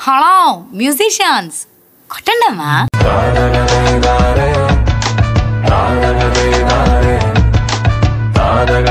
hello musicians కొట్టండమ్మా తారగ